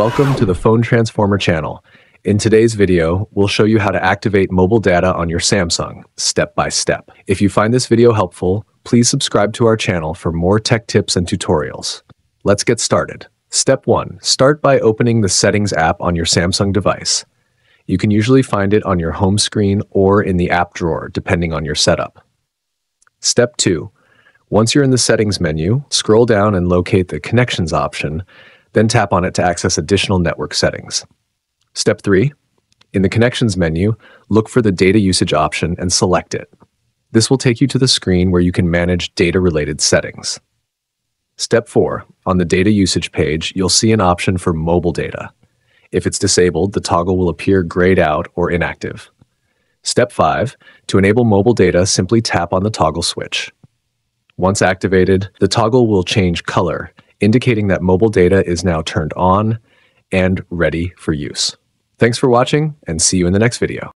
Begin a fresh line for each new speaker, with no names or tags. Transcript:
Welcome to the Phone Transformer channel. In today's video, we'll show you how to activate mobile data on your Samsung, step by step. If you find this video helpful, please subscribe to our channel for more tech tips and tutorials. Let's get started. Step 1. Start by opening the Settings app on your Samsung device. You can usually find it on your home screen or in the app drawer, depending on your setup. Step 2. Once you're in the Settings menu, scroll down and locate the Connections option, then tap on it to access additional network settings. Step 3. In the Connections menu, look for the Data Usage option and select it. This will take you to the screen where you can manage data-related settings. Step 4. On the Data Usage page, you'll see an option for Mobile Data. If it's disabled, the toggle will appear grayed out or inactive. Step 5. To enable mobile data, simply tap on the toggle switch. Once activated, the toggle will change color, indicating that mobile data is now turned on and ready for use. Thanks for watching, and see you in the next video.